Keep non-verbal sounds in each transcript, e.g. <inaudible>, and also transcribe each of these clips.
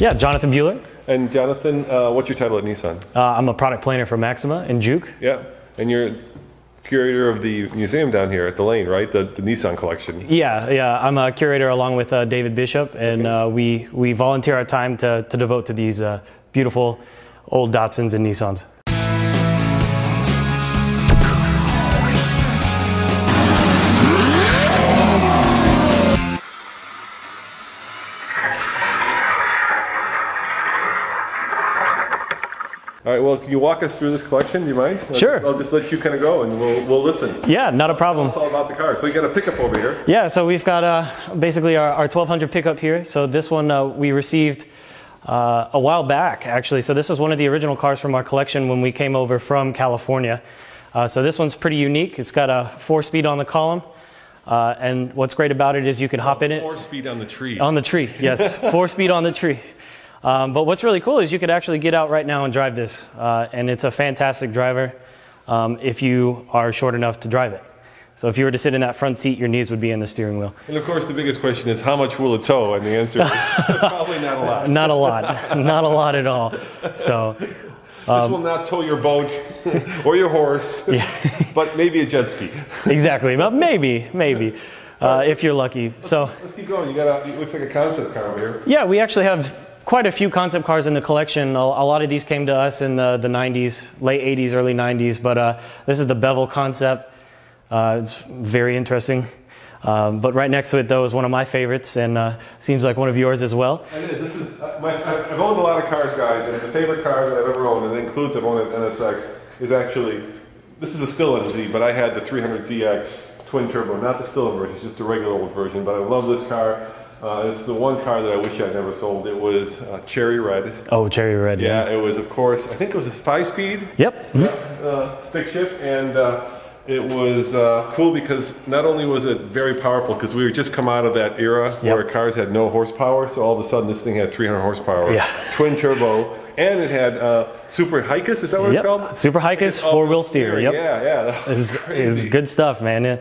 Yeah, Jonathan Bueller. And Jonathan, uh, what's your title at Nissan? Uh, I'm a product planner for Maxima in Juke. Yeah, and you're curator of the museum down here at the Lane, right? The, the Nissan collection. Yeah, yeah. I'm a curator along with uh, David Bishop, and uh, we we volunteer our time to, to devote to these uh, beautiful old Datsuns and Nissans. All right. Well, can you walk us through this collection? Do you mind? I'll Sure. Just, I'll just let you kind of go, and we'll we'll listen. Yeah, not a problem. It's all about the car. So you got a pickup over here. Yeah, so we've got uh, basically our, our 1200 pickup here. So this one uh, we received uh, a while back, actually. So this was one of the original cars from our collection when we came over from California. Uh, so this one's pretty unique. It's got a four-speed on the column, uh, and what's great about it is you can hop in it Four speed on the tree. on the tree. Yes, <laughs> four-speed on the tree. Um, but what's really cool is you could actually get out right now and drive this, uh, and it's a fantastic driver um, if you are short enough to drive it. So if you were to sit in that front seat, your knees would be in the steering wheel. and of course, the biggest question is how much will it tow? And the answer is <laughs> probably not a lot. Not a lot, not a lot at all. So this will not tow your boat <laughs> or your horse, <laughs> but maybe a jet ski. exactly, but maybe, maybe, uh, if you're lucky. So Let's keep going. You got a, it looks like a concept car over here. yeah, we actually have quite a few concept cars in the collection. A, a lot of these came to us in the, the 90s, late 80s, early 90s. But uh, this is the Bevel concept. Uh, it's very interesting. Um, but right next to it, though, is one of my favorites, and uh, seems like one of yours as well. It is. This is. uh, My, I've owned a lot of cars, guys, and the favorite car that I've ever owned, and it includes I've owned an NSX, is actually. This is a Stillen Z, but I had the 300ZX twin turbo, not the Stillen version, it's just a regular old version. But I love this car. Uh, it's the one car that I wish I'd never sold. It was uh, cherry red. Oh, cherry red. Yeah, it was, of course. I think it was a five-speed Yep. mhm. uh, stick shift, and uh, it was uh, cool because not only was it very powerful, because we were just come out of that era where cars had no horsepower, so all of a sudden this thing had 300 horsepower, Yeah. <laughs> twin turbo, and it had uh, super HICAS. Is that what Yep. it's called? Super HICAS, four-wheel wheel steer, steering. yep. Yeah, yeah. <laughs> that was Is is crazy. good stuff, man. Yeah.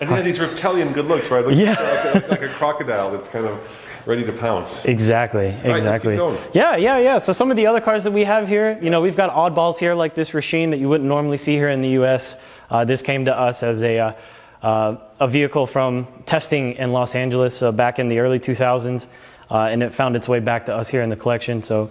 And it had these reptilian good looks, right? Looks Yeah. like, a, like a crocodile that's kind of ready to pounce. Exactly, keep exactly. Yeah, yeah, yeah. So some of the other cars that we have here, you know, we've got oddballs here like this Rasheen that you wouldn't normally see here in the U.S. Uh, this came to us as a uh, uh, a vehicle from testing in Los Angeles uh, back in the early 2000s, uh, and it found its way back to us here in the collection. So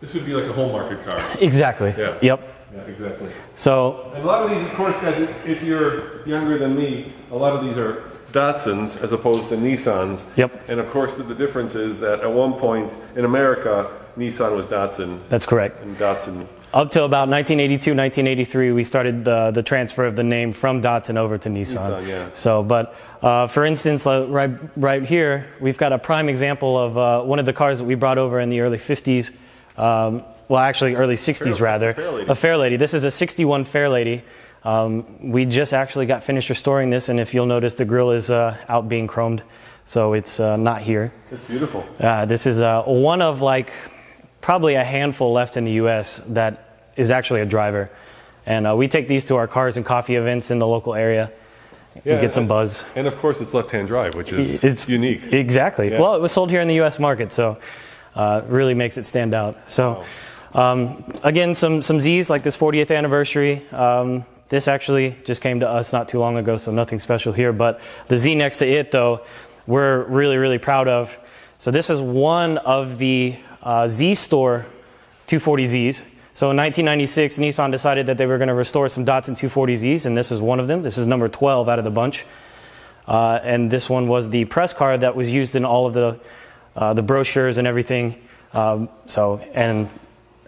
This would be like a home market car. <laughs> exactly. Yeah. Yep. Yeah, exactly. So And a lot of these, of course, guys, if- you're younger than me, a lot of these are Datsuns as opposed to Nissans. Yep. And of course, the, the difference is that at one point in America, Nissan was Datsun, that's correct. and Datsun. Up till about 1982, 1983, we started the, the transfer of the name from Datsun over to Nissan. Nissan, yeah. So, but uh, for instance, like right, right here, we've got a prime example of uh, one of the cars that we brought over in the early 50s. Um, well, actually, early 60s Fair- rather. Fairlady. A Fairlady. This is a 61 Fairlady. Um, we just actually got finished restoring this, and if you'll notice, the grill is uh, out being chromed, so it's uh, not here. It's beautiful. Uh, this is uh, one of like probably a handful left in the U.S. that is actually a driver, and uh, we take these to our cars and coffee events in the local area. Yeah, and get some buzz. And of course, it's left-hand drive, which is It's unique. Exactly. Yeah. Well, it was sold here in the U.S. market, so uh, really makes it stand out. So, um, again, some some Z's like this 40th anniversary. Um, this actually just came to us not too long ago, so nothing special here. But the Z next to it, though, we're really really proud of. So this is one of the uh, Z Store 240Zs. So in 1996, Nissan decided that they were going to restore some Datsun 240Zs, and this is one of them. This is number 12 out of the bunch. Uh, and this one was the press card that was used in all of the uh, the brochures and everything. Um, so, and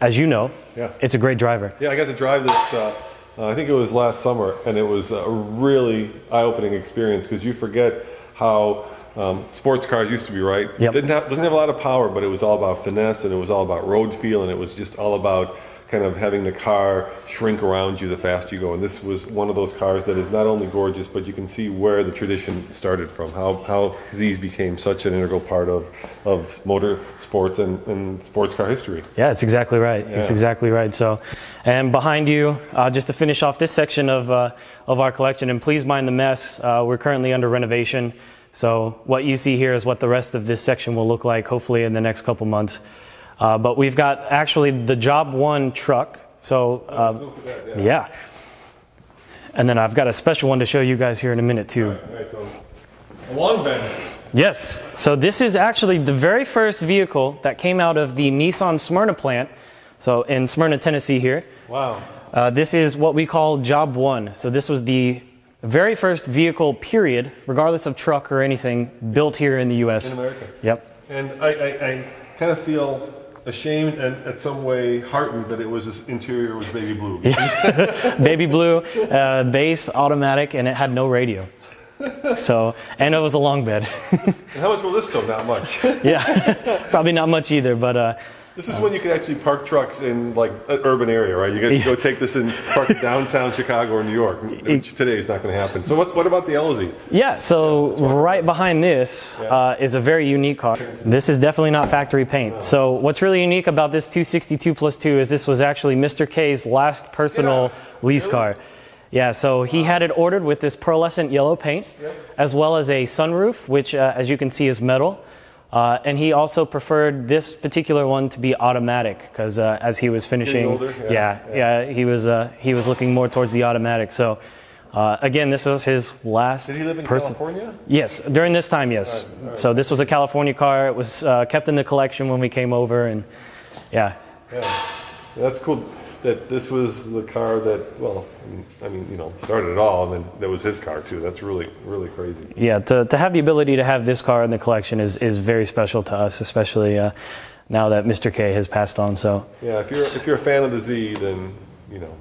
as you know, Yeah. it's a great driver. Yeah, I got to drive this. Uh, uh, I think it was last summer, and it was a really eye-opening experience because you forget how um, sports cars used to be. Right? Yep. Didn't have doesn't have a lot of power, but it was all about finesse, and it was all about road feel, and it was just all about kind of having the car shrink around you the faster you go. And this was one of those cars that is not only gorgeous, but you can see where the tradition started from. How how Z's became such an integral part of of motor sports and, and sports car history. Yeah, it's exactly right. It's exactly right. So, and behind you, uh, just to finish off this section of uh, of our collection, and please mind the mess. Uh, we're currently under renovation, So what you see here is what the rest of this section will look like, hopefully in the next couple months. Uh, but we've got actually the Job One truck. So uh, Look that, yeah. yeah, and then I've got a special one to show you guys here in a minute too. All right, so a long bend. Yes. So this is actually the very first vehicle that came out of the Nissan Smyrna plant. So in Smyrna, Tennessee, here. Wow. Uh, this is what we call Job One. So this was the very first vehicle, period, regardless of truck or anything, built here in the U.S. In America. Yep. And I, I, I kind of feel ashamed and at some way heartened that it was this interior was baby blue. <laughs> Baby blue, uh, base, automatic, and it had no radio. So, and it was a long bed. <laughs> How much will this tow? Not much. yeah, <laughs> probably not much either, but uh, This is when you can actually park trucks in like an urban area, right? You get to go take this in park <laughs> downtown Chicago or New York, which today is not going to happen. So what, what about the LZ? Yeah, so right behind this uh, is a very unique car. This is definitely not factory paint. So what's really unique about this 262 plus 2 is this was actually Mr. K's last personal Yeah. lease car. Yeah, so he had it ordered with this pearlescent yellow paint, as well as a sunroof, which, uh, as you can see, is metal. Uh, and he also preferred this particular one to be automatic because uh, as he was finishing, older, yeah, yeah, yeah, he was uh, he was looking more towards the automatic. So uh, again, this was his last. Did he live in person- California? Yes, during this time, yes. So this was a California car. It was uh, kept in the collection when we came over, and yeah, Yeah. That's cool that this was the car that, well, I mean, you know, started it all and then that was his car too. That's really, really crazy. yeah. To, to have the ability to have this car in the collection is, is very special to us, especially uh, now that Mr. K has passed on. So Yeah, if you're, if you're a fan of the Z, then, you know,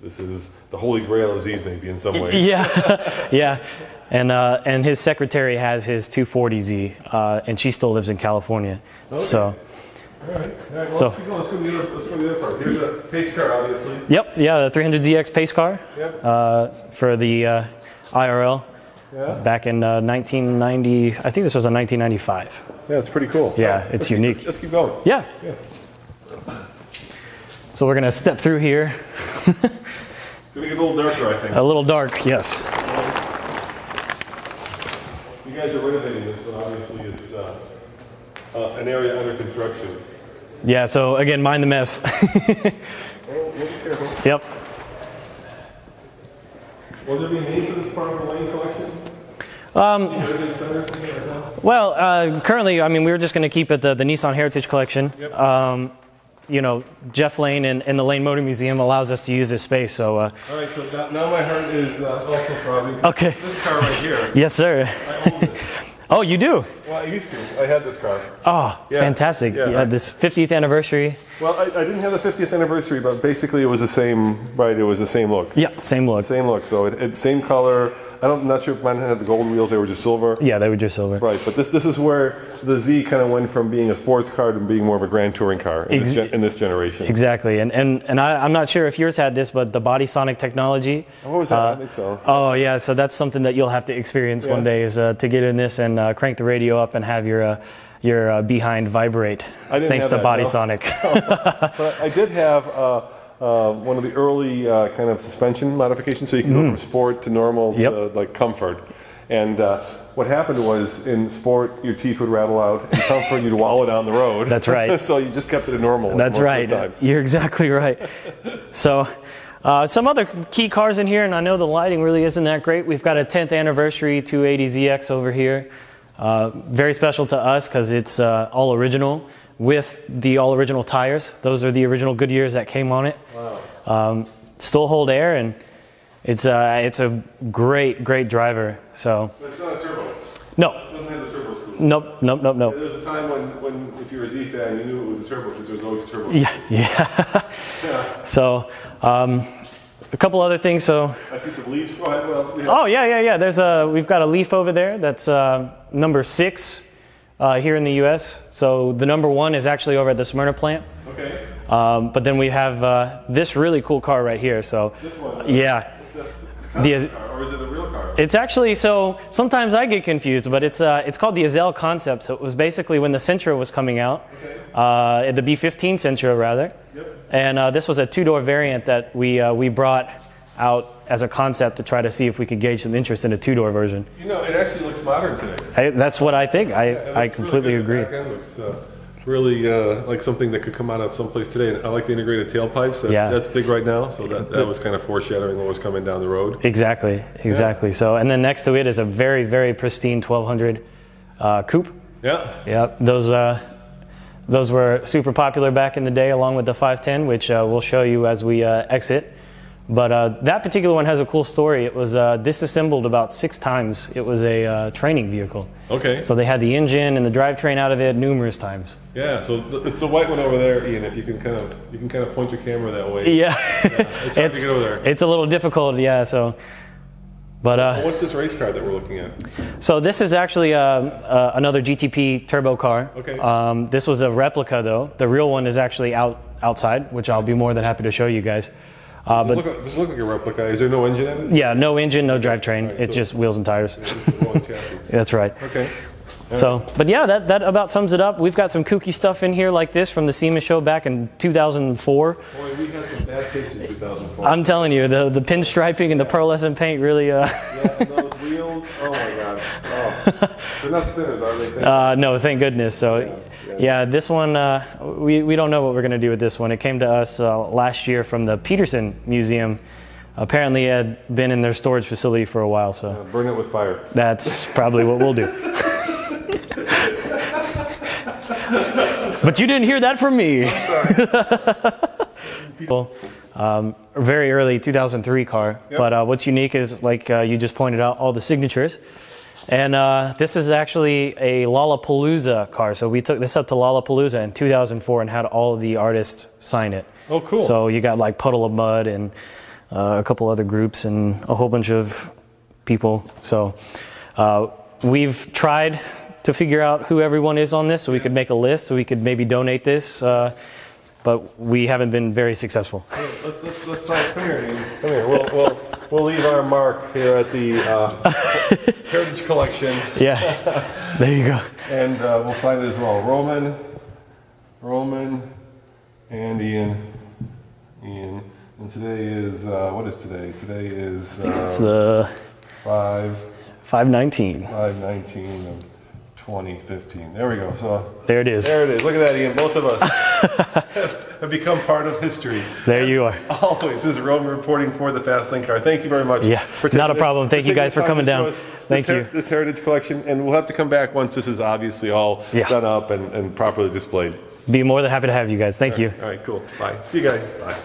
this is the holy grail of Z's maybe in some ways. yeah, <laughs> yeah. And uh, and his secretary has his 240Z, uh, and she still lives in California. So. All right, all right. Well, So- let's, keep going. let's, go to the other, let's go to the other part. Here's a pace car, obviously. Yep, yeah, the 300ZX pace car Yep. uh, for the uh, IRL Yeah. back in uh, 1990. I think this was in 1995. Yeah, it's pretty cool. Yeah, right, it's let's keep- unique. let's, let's keep going. Yeah. Yeah. So we're gonna step through here. It's gonna get a little darker, I think. A little dark, yes. You guys are renovating this, so obviously it's uh, uh, an area under construction. Yeah. So again, mind the mess. Oh, <laughs> yep. Will there be name for this part of the Lane collection? Um, Center, something like that? Well, uh, currently, I mean, we were just gonna keep it the, the Nissan Heritage Collection. Yep. Um, you know, Jeff Lane and, and the Lane Motor Museum allows us to use this space. So, uh, All right, so now, now my heart is uh, also throbbing. Okay. This car right here. yes, sir. <laughs> I own this. Oh, you do? Well, I used to. I had this car. Oh, Yeah, fantastic. yeah. Yeah, this 50th anniversary. Well, I, I didn't have the 50th anniversary, but basically it was the same, right? It was the same look. Yeah, same look. Same look. So it, it same color. I don't, I'm not sure if mine had the gold wheels. They were just silver. Yeah, they were just silver. Right, but this this is where the Z kind of went from being a sports car to being more of a grand touring car in, this, gen, in this generation. Exactly, and and and I, I'm not sure if yours had this, but the body sonic technology. What was that? I think so. Oh yeah, so that's something that you'll have to experience one day is uh, to get in this and uh, crank the radio up and have your uh, your uh, behind vibrate. I didn't thanks have to that, Body no. Sonic. <laughs> But I did have uh, one of the early uh, kind of suspension modifications, so you can go from sport to normal to Mm. Like comfort. And uh, what happened was in sport, your teeth would rattle out. In comfort, you'd wallow down the road. That's right. <laughs> so you just kept it a normal. That's right. Of the time. You're exactly right. so, uh, some other key cars in here, and I know the lighting really isn't that great. We've got a 10th anniversary 280ZX over here. Uh, very special to us because it's uh, all original with the all original tires. Those are the original Goodyears that came on it. Wow. Um, still hold air, and it's uh, it's a great great driver. So, But it's not a turbo. It no, doesn't have the turbo scoop. nope, nope, nope, nope. There was a time when, when if you were a Z fan, you knew it was a turbo because there was always a turbo. Yeah, <laughs> yeah. <laughs> so, um, a couple other things. So, I see some leaves. Go ahead. What else we have? oh yeah, yeah, yeah. There's a we've got a Leaf over there. That's uh, number six uh, here in the U.S. So the number one is actually over at the Smyrna plant. Okay. Um, but then we have uh, this really cool car right here. So, This one. yeah. That's The- the car, or is it a real car? It's actually so. Sometimes I get confused, but it's uh, it's called the Azeal concept. So it was basically when the Sentra was coming out, uh, the B15 Sentra rather, Yep. and uh, this was a two-door variant that we uh, we brought out as a concept to try to see if we could gauge some interest in a two-door version. You know, it actually modern today. I, that's what I think. I, It I completely really agree. The back end looks uh, really uh, like something that could come out of someplace today. And I like the integrated tailpipes. That's, Yeah. that's big right now. So that, that was kind of foreshadowing what was coming down the road. Exactly, exactly. So, and then next to it is a very, very pristine 1200 uh, coupe. Yeah. Yep, those uh, those were super popular back in the day, along with the 510, which uh, we'll show you as we uh, exit. But uh, that particular one has a cool story. It was uh, disassembled about six times. It was a uh, training vehicle, Okay. so they had the engine and the drivetrain out of it numerous times. Yeah. So th- it's the white one over there, Ian. If you can kind of you can kind of point your camera that way. Yeah, It's hard to get over there. It's a little difficult, yeah. So, but uh, What's this race car that we're looking at? So this is actually uh, uh, another GTP turbo car. Okay. Um, this was a replica though. The real one is actually out outside, which I'll be more than happy to show you guys. Uh, Does it but look like, does it look like a replica? Is there no engine in it? yeah, no engine, no drivetrain. Alright, It's so- just wheels and tires. It's just chassis. <laughs> That's right. Okay. So, but yeah, that, that about sums it up. We've got some kooky stuff in here like this from the SEMA show back in 2004. Boy, we had some bad taste in 2004. I'm telling you, the the pinstriping and the pearlescent paint really. Uh, yeah, those wheels. Oh my god. Oh. <laughs> They're not spinners, are they? Uh, no, thank goodness. So, yeah, this one, uh, we, we don't know what we're going to do with this one. It came to us uh, last year from the Petersen Museum. Apparently, it had been in their storage facility for a while, so you. Burn it with fire. that's probably what we'll do. <laughs> but you didn't hear that from me. <laughs> Well, um, very early 2003 car. But uh, what's unique is, like uh, you just pointed out, all the signatures. And uh, this is actually a Lollapalooza car. So we took this up to Lollapalooza in 2004 and had all of the artists sign it. Oh, cool. So you got like Puddle of Mudd and uh, a couple other groups and a whole bunch of people. So uh, we've tried to figure out who everyone is on this so we could make a list so we could maybe donate this. Uh, but we haven't been very successful. Let's, let's, let's sign. Come here, Ian. Come here. We'll, we'll, we'll leave our mark here at the uh, <laughs> Heritage Collection, Yeah, there you go. and uh, we'll sign it as well. Roman, Roman, and Ian. Ian. And today is, uh, what is today? Today is uh, It's the 5 519. 519 of 2015. There we go. So There it is. there it is. Look at that, Ian. Both of us <laughs> have, have become part of history. There you are. Always. This is Roman reporting for the Fast Lane Car. Thank you very much. Yeah, not a problem. Thank you guys for coming down. Thank this you. This heritage collection, and we'll have to come back once this is obviously all Yeah. done up and, and properly displayed. Be more than happy to have you guys. Thank you. All right, cool. Bye. See you guys. Bye.